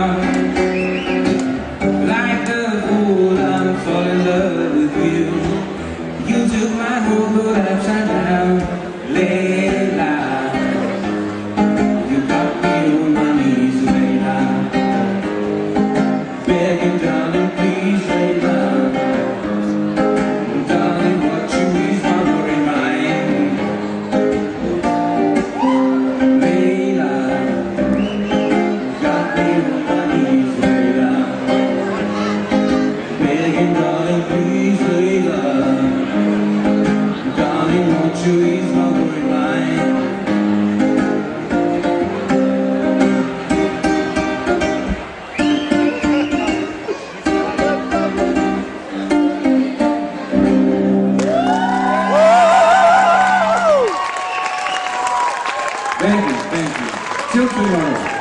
나 please leave. Darling, won't you ease my worried mind? Thank you, thank you. Till tomorrow.